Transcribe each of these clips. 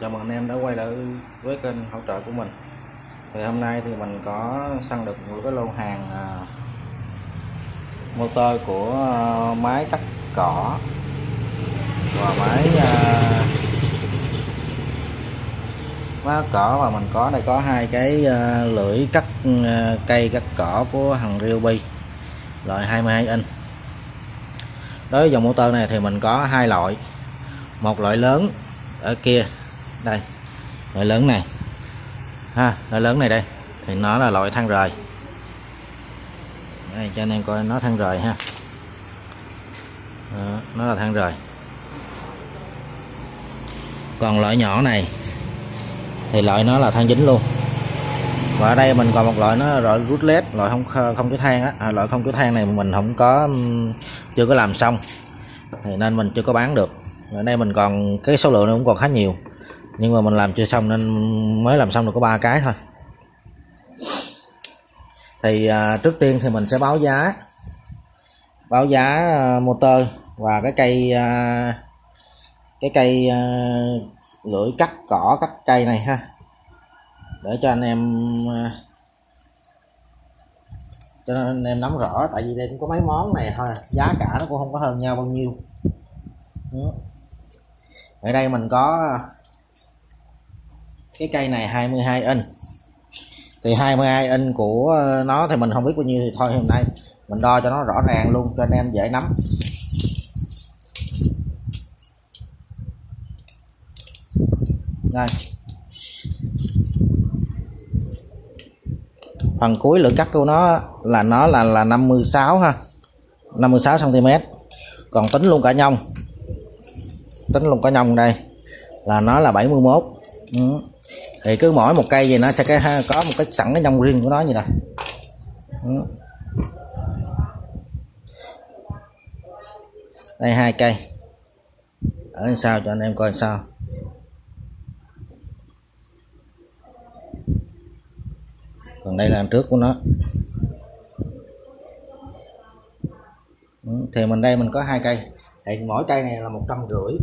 chào mừng anh em đã quay lại với kênh hỗ trợ của mình. Thì hôm nay thì mình có săn được một cái lô hàng à, motor của à, máy cắt cỏ và máy à, máy cắt cỏ. Và mình có đây có hai cái à, lưỡi cắt à, cây cắt cỏ của thằng Ryobi loại 22 inch. Đối với dòng motor này thì mình có hai loại một loại lớn ở kia đây loại lớn này. Ha loại lớn này đây. Thì nó là loại than rời. Đây cho anh em coi nó than rời ha. Đó, nó là than rời. Còn loại nhỏ này thì loại nó là than dính luôn. Và ở đây mình còn một loại nó là loại rút led loại không không chứa than á. À, loại không chứa than này mình không có chưa có làm xong. Thì nên mình chưa có bán được. Ở đây mình còn cái số lượng nó cũng còn khá nhiều nhưng mà mình làm chưa xong nên mới làm xong được có ba cái thôi. Thì à, trước tiên thì mình sẽ báo giá. Báo giá à, motor và cái cây à, cái cây à, lưỡi cắt cỏ cắt cây này ha. Để cho anh em à, cho nên anh em nắm rõ tại vì đây cũng có mấy món này thôi. Giá cả nó cũng không có hơn nhau bao nhiêu. Ở đây mình có cái cây này 22 inch. Thì 22 inch của ờ, nó thì mình không biết bao nhiêu thì thôi, hôm nay mình đo cho nó rõ ràng luôn, cho anh em dễ nắm. Đây. Phần cuối lưỡi cắt của nó là nó là là 56 ha. 56 cm còn tính luôn cả nhông. Tính luôn cả nhông đây. Là nó là 71 ừ thì cứ mỗi một cây gì nó sẽ cái, có một cái sẵn cái nhông riêng của nó như này. Đây hai cây. Ở sao cho anh em coi sao. Còn đây là trước của nó. Thì mình đây mình có hai cây. Thì mỗi cây này là một trăm rưỡi.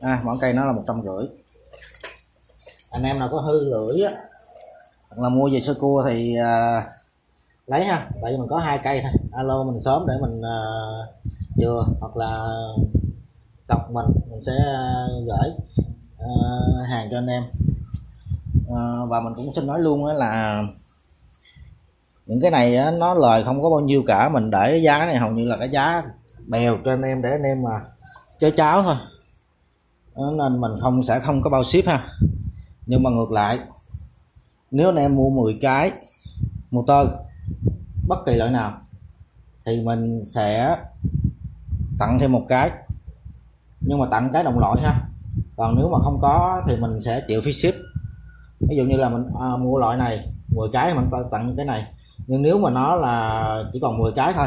À, mỗi cây nó là một trăm rưỡi anh em nào có hư lưỡi á hoặc là mua về sơ cua thì à, lấy ha. Tại vì mình có hai cây thôi. Alo mình sớm để mình à, chừa hoặc là cọc mình mình sẽ à, gửi à, hàng cho anh em. À, và mình cũng xin nói luôn là những cái này nó lời không có bao nhiêu cả. Mình để giá này hầu như là cái giá bèo cho anh em để anh em mà chơi cháo thôi. Ờ, nên mình không sẽ không có bao ship ha nhưng mà ngược lại nếu anh em mua 10 cái motor bất kỳ loại nào thì mình sẽ tặng thêm một cái. Nhưng mà tặng cái đồng loại ha. Còn nếu mà không có thì mình sẽ chịu phí ship. Ví dụ như là mình à, mua loại này 10 cái mình tặng cái này. Nhưng nếu mà nó là chỉ còn 10 cái thôi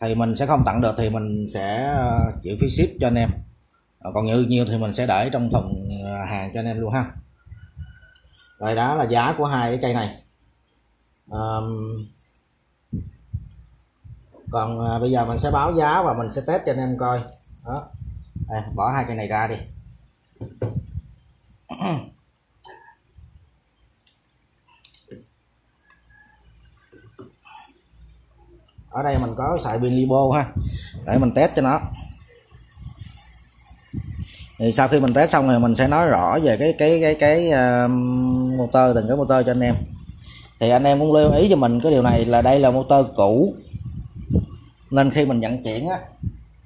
thì mình sẽ không tặng được thì mình sẽ à, chịu phí ship cho anh em. Ờ, còn nhiều nhiều thì mình sẽ để trong thùng ờ, hàng cho anh em luôn ha. Rồi đó là giá của hai cái cây này. Um, còn à, bây giờ mình sẽ báo giá và mình sẽ test cho anh em coi. Đó. Đây, bỏ hai cây này ra đi. Ở đây mình có xài pin libo ha. Để mình test cho nó thì sau khi mình test xong rồi mình sẽ nói rõ về cái cái cái cái uh, motor từng cái motor cho anh em. Thì anh em cũng lưu ý cho mình cái điều này là đây là motor cũ. Nên khi mình nhận chuyển á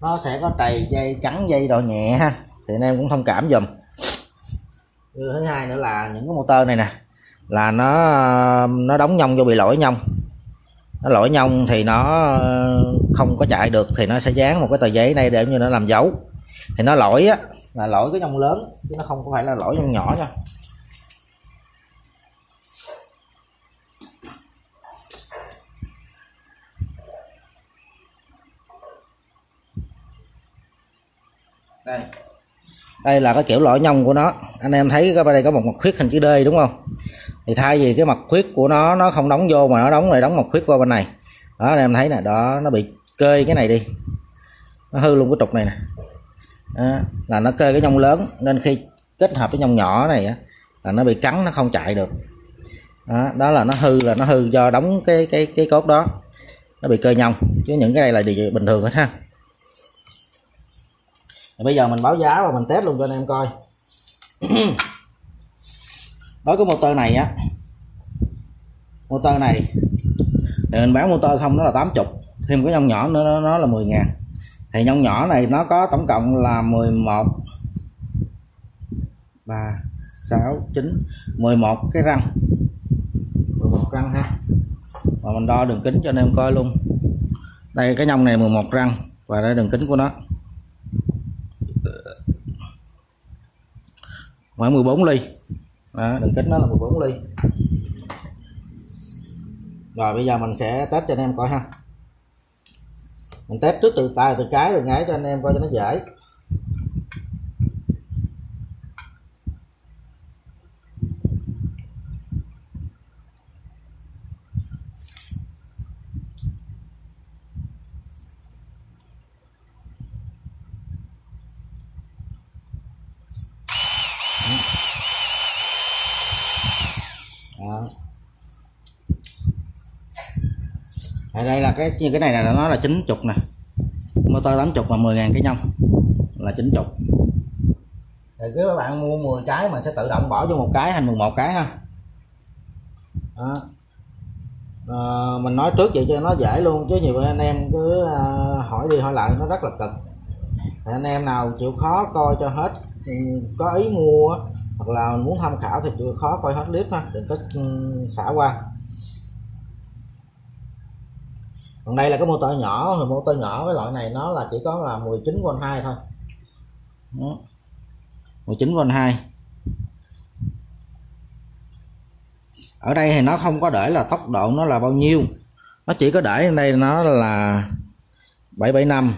nó sẽ có trầy dây trắng dây độ nhẹ ha. Thì anh em cũng thông cảm dùm thứ hai nữa là những cái motor này nè là nó nó đóng nhông vô bị lỗi nhông. Nó lỗi nhông thì nó không có chạy được thì nó sẽ dán một cái tờ giấy này để như nó làm dấu. Thì nó lỗi á là lỗi cái nhông lớn, chứ nó không có phải là lỗi nhông nhỏ nha. Đây. Đây là cái kiểu lỗi nhông của nó. Anh em thấy cái đây có một mặt khuyết hình chữ D đúng không? Thì thay vì cái mặt khuyết của nó nó không đóng vô mà nó đóng lại đóng mặt khuyết qua bên này. Đó, anh em thấy nè, đó, nó bị cơi cái này đi. Nó hư luôn cái trục này nè đó, là nó cơi cái nhông lớn nên khi kết hợp với nhông nhỏ này á là nó bị cắn nó không chạy được. Đó, đó là nó hư là nó hư do đóng cái cái cái cốt đó. Nó bị cơ nhông chứ những cái này là điều bình thường hết ha. Bây giờ mình báo giá và mình test luôn cho anh em coi. Đối với motor này á motor này thì mình bán motor không nó là 80 thêm cái nhông nhỏ nữa nó, nó là 10 ngàn thì nhông nhỏ này nó có tổng cộng là 11 3 6 9 11 cái răng. 11 răng ha. Và mình đo đường kính cho anh em coi luôn. Đây cái nhông này 11 răng và đây đường kính của nó. Khoảng 14 ly. Đó, đường kính nó là 14 ly. Rồi bây giờ mình sẽ test cho anh em coi ha mình test trước từ tay, từ cái, từ ngáy cho anh em coi cho nó dễ đó. Ở đây là cái như cái này là nó là chín chục nè. Motor 80 và 10 ngàn cái nhông là chín chục. Thì cứ các bạn mua 10 cái mình sẽ tự động bỏ vô một cái hay 11 cái ha. Đó. À, mình nói trước vậy cho nó dễ luôn chứ nhiều anh em cứ à, hỏi đi hỏi lại nó rất là cực. Thì anh em nào chịu khó coi cho hết ừ, có ý mua hoặc là muốn tham khảo thì chịu khó coi hết clip ha đừng có ừ, xả qua. Còn đây là cái motor nhỏ, thì motor nhỏ cái loại này nó là chỉ có là 19V2 thôi. Đó. 19V2 ở đây thì nó không có để là tốc độ nó là bao nhiêu. Nó chỉ có để đây nó là 775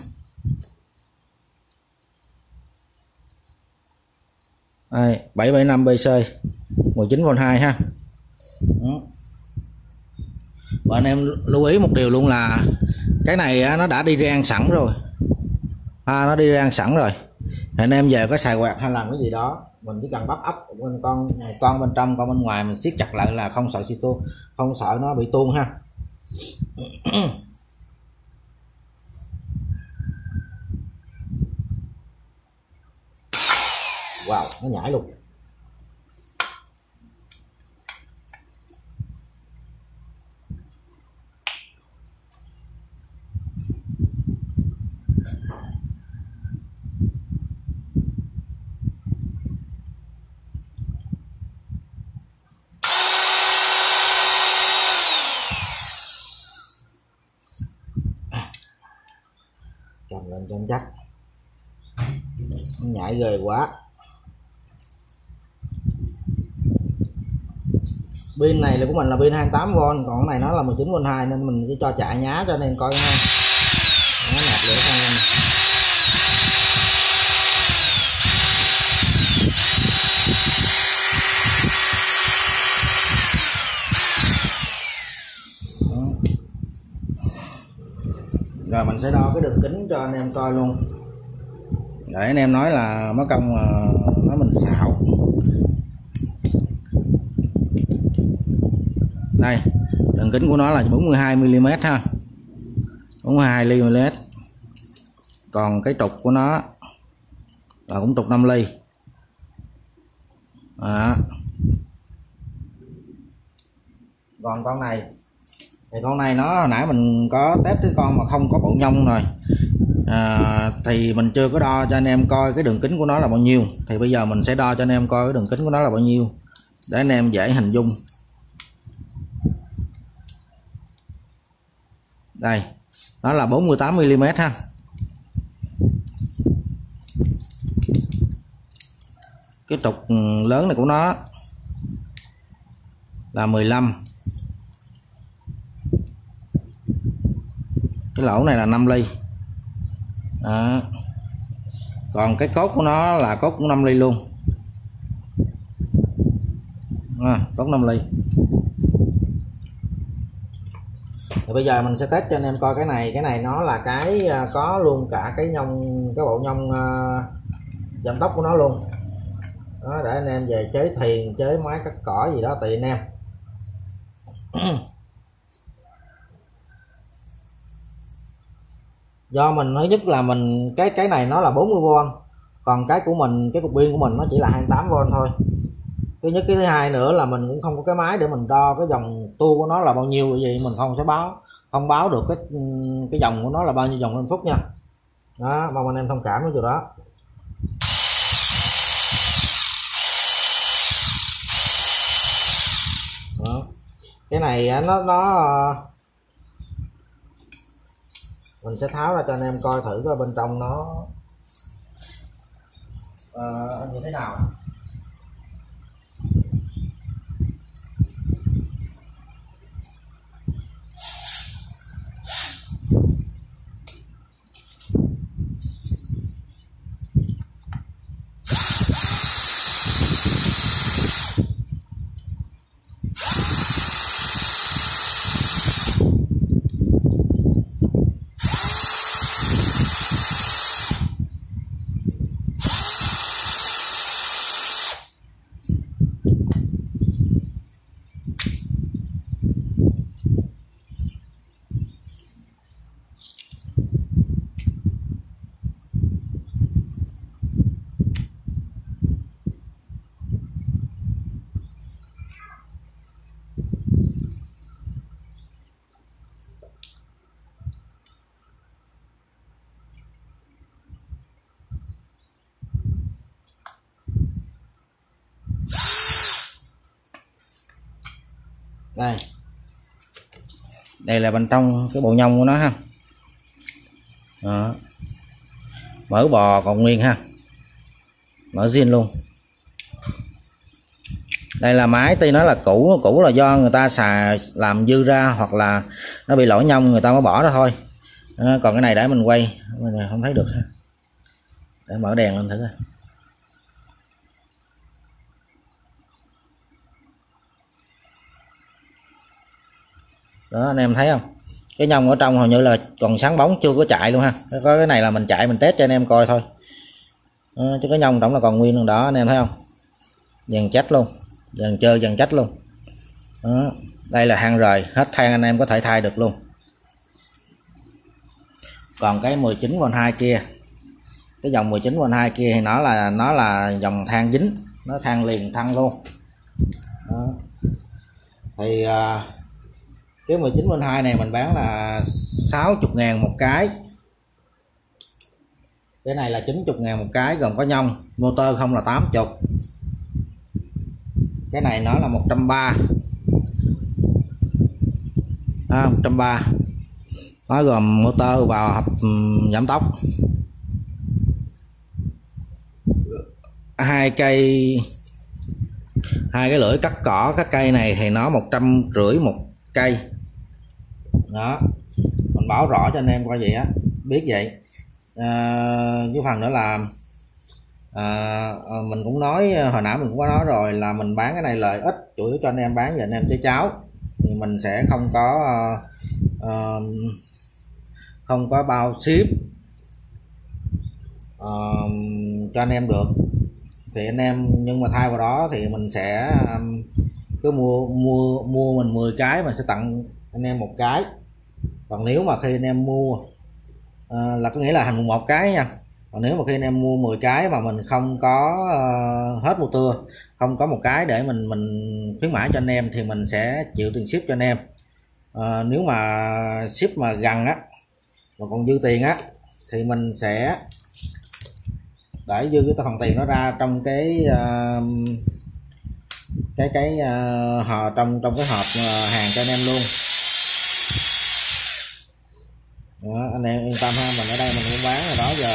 đây 775 BC 19V2 ha. Đó và anh em lưu ý một điều luôn là cái này nó đã đi rang sẵn rồi. À, nó đi rang sẵn rồi. Anh em về có xài quạt hay làm cái gì đó mình chỉ cần bắp ấp bên con con bên trong con bên ngoài mình siết chặt lại là không sợ xi tuôn không sợ nó bị tuôn ha. Wow nó nhảy luôn. Cho anh chắc nhảy ghê quá. Pin này là của mình là pin 28V còn cái này nó là 19V2 nên mình cứ cho chạy nhá cho nên coi nha. Nó nạp lửa xong lên rồi mình sẽ đo cái đường kính cho anh em coi luôn. Để anh em nói là mất công ờ, nói mình xạo. Đây, đường kính của nó là 42 mm ha. 42 mm. Còn cái trục của nó là cũng trục 5 ly. Đó. còn con này thì con này nó hồi nãy mình có test cái con mà không có bộ nhông rồi. À, thì mình chưa có đo cho anh em coi cái đường kính của nó là bao nhiêu. Thì bây giờ mình sẽ đo cho anh em coi cái đường kính của nó là bao nhiêu để anh em dễ hình dung. Đây nó là 48 mm ha. Cái trục ừ, lớn này của nó là 15 cái lỗ này là 5 ly. Đó. còn cái cốt của nó là cốt cũng 5 ly luôn. À, cốt 5 ly. Thì bây giờ mình sẽ test cho anh em coi cái này. Cái này nó là cái à, có luôn cả cái nhông cái bộ nhông uh, giảm tốc của nó luôn. Đó để anh em về chế thiền chế máy cắt cỏ gì đó tùy anh em. do mình nói nhất là mình, cái cái này nó là 40V còn cái của mình, cái cục pin của mình nó chỉ là 28V thôi. Thứ nhất, cái thứ hai nữa là mình cũng không có cái máy để mình đo cái dòng tua của nó là bao nhiêu vậy mình không sẽ báo, không báo được cái cái dòng của nó là bao nhiêu dòng lên phút nha. Đó, mong anh em thông cảm với điều đó. cái này nó nó mình sẽ tháo ra cho anh em coi thử coi bên trong nó uh, như thế nào. Đây. Đây là bên trong cái bộ nhông của nó ha. Đó. mỡ bò còn nguyên ha. Mở zin luôn. Đây là máy tuy nó là cũ cũ là do người ta xài làm dư ra hoặc là nó bị lỗi nhông người ta mới bỏ ra thôi. Đó, còn cái này để mình quay. Mình không thấy được ha. Để mở đèn lên thử đó anh em thấy không? Cái nhông ở trong hầu như là còn sáng bóng chưa có chạy luôn ha. Có cái này là mình chạy mình test cho anh em coi thôi. Đó, chứ cái nhông tổng là còn nguyên luôn đó anh em thấy không? Dàn chết luôn dàn chơi dàn chết luôn. Đó. đây là hàng rời hết than anh em có thể thay được luôn. Còn cái 19 còn 2 kia cái dòng 19 còn 2 kia thì nó là nó là dòng than dính nó than liền thăng luôn. Đó. thì uh, cái 19 bên 2 này mình bán là 60 ngàn một cái. Cái này là 90 ngàn một cái gồm có nhông motor không là 80 cái này nó là 130 à, 130 nó gồm motor và hộp giảm tốc. Hai cây hai cái lưỡi cắt cỏ các cây này thì nó một trăm rưỡi một cây đó. Mình báo rõ cho anh em coi vậy á. Biết vậy. À, cái phần nữa là à, à, mình cũng nói hồi nãy mình cũng có nói rồi là mình bán cái này lợi ích chủ yếu cho anh em bán giờ anh em chơi cháo. Thì mình sẽ không có uh, không có bao ship uh, cho anh em được. Thì anh em nhưng mà thay vào đó thì mình sẽ um, cứ mua mua mua mình 10 cái mình sẽ tặng anh em một cái. Còn nếu mà khi anh em mua à, là có nghĩa là hành một cái nha. Còn nếu mà khi anh em mua 10 cái mà mình không có uh, hết một tưa không có một cái để mình mình khuyến mãi cho anh em thì mình sẽ chịu tiền ship cho anh em. À, nếu mà ship mà gần á mà còn dư tiền á thì mình sẽ để dư cái phần tiền nó ra trong cái uh, cái cái uh, hò trong trong cái hộp uh, hàng cho anh em luôn đó, anh em yên tâm ha mình ở đây mình cũng bán rồi đó giờ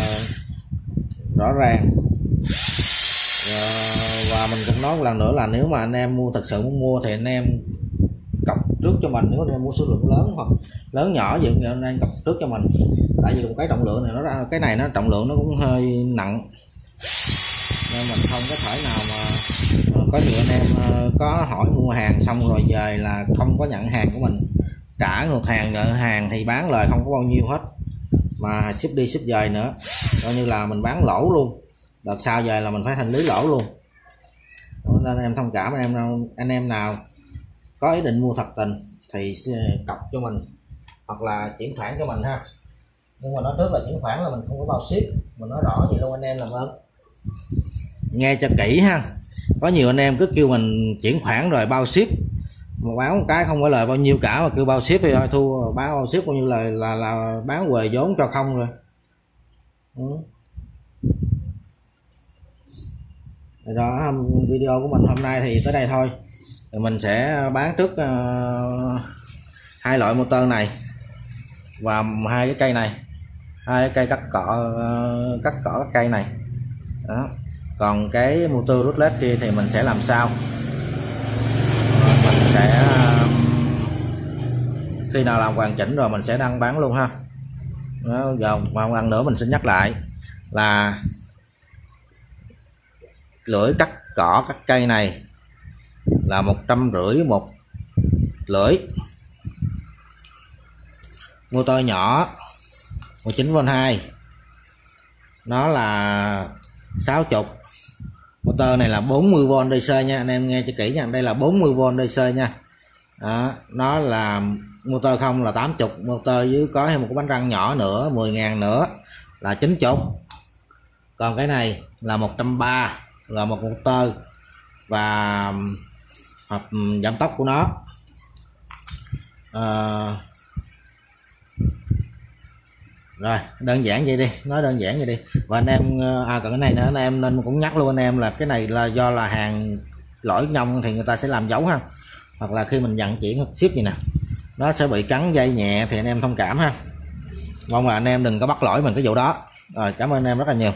ờ, rõ ràng. Và mình cũng nói một lần nữa là nếu mà anh em mua thật sự muốn mua thì anh em cọc trước cho mình nếu anh em mua số lượng lớn hoặc lớn nhỏ gì cũng anh em cọc trước cho mình. Tại vì một cái trọng lượng này nó ra cái này nó trọng lượng nó cũng hơi nặng. Nên mình không có thể nào mà ờ, có nhiều anh em ờ, có hỏi mua hàng xong rồi về là không có nhận hàng của mình trả ngược hàng nợ hàng thì bán lời không có bao nhiêu hết. Mà ship đi ship về nữa. Coi như là mình bán lỗ luôn. Đợt sau về là mình phải thanh lý lỗ luôn. Nên em thông cảm anh em nào, anh em nào có ý định mua thật tình thì cọc cho mình. Hoặc là chuyển khoản cho mình ha. Nhưng mà nói trước là chuyển khoản là mình không có bao ship. Mình nói rõ vậy luôn, anh em làm ơn. Nghe cho kỹ ha. Có nhiều anh em cứ kêu mình chuyển khoản rồi bao ship mà bán một cái không có lời bao nhiêu cả mà cứ bao ship thì thôi thu bán bao ship bao nhiêu lời là là bán về vốn cho không rồi. Ừ. đó video của mình hôm nay thì tới đây thôi. Thì mình sẽ bán trước uh, hai loại motor này và hai cái cây này. Hai cái cây cắt cỏ uh, cắt cỏ cây này. Đó. Còn cái motor rút led kia thì mình sẽ làm sao? Sẽ um, khi nào làm hoàn chỉnh rồi mình sẽ đăng bán luôn ha. Đó, giờ không đăng nữa mình xin nhắc lại là lưỡi cắt cỏ cắt cây này là một trăm rưỡi một lưỡi. Motor nhỏ 19V2 nó là 60 motor này là 40V DC nha. Anh em nghe cho kỹ nha. Đây là 40V DC nha. Đó, nó là motor không là 80 motor dưới có thêm một cái bánh răng nhỏ nữa 10.000 nữa là 90 còn cái này là 130 là một motor và hoặc ừ, giảm tốc của nó. À, rồi, đơn giản vậy đi, nói đơn giản vậy đi. Và anh em ờ, à còn cái này nữa, anh em nên cũng nhắc luôn anh em là cái này là do là hàng lỗi nhông thì người ta sẽ làm dấu ha. Hoặc là khi mình vận chuyển ship gì nè, nó sẽ bị cắn dây nhẹ thì anh em thông cảm ha. Mong là anh em đừng có bắt lỗi mình cái vụ đó. Rồi, cảm ơn anh em rất là nhiều.